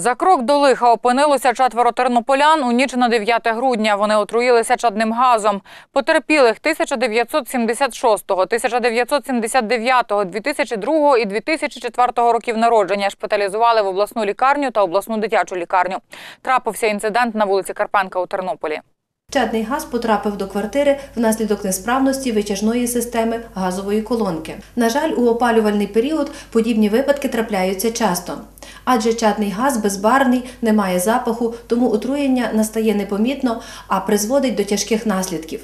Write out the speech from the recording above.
За крок до лиха опинилося четверо тернополян у ніч на 9 грудня. Вони отруїлися чадним газом. Потерпілих 1976, 1979, 2002 і 2004 років народження шпиталізували в обласну лікарню та обласну дитячу лікарню. Трапився інцидент на вулиці Карпенка у Тернополі. Чадний газ потрапив до квартири внаслідок несправності витяжної системи газової колонки. На жаль, у опалювальний період подібні випадки трапляються часто. Адже чадний газ безбарний, не має запаху, тому отруєння настає непомітно, а призводить до тяжких наслідків.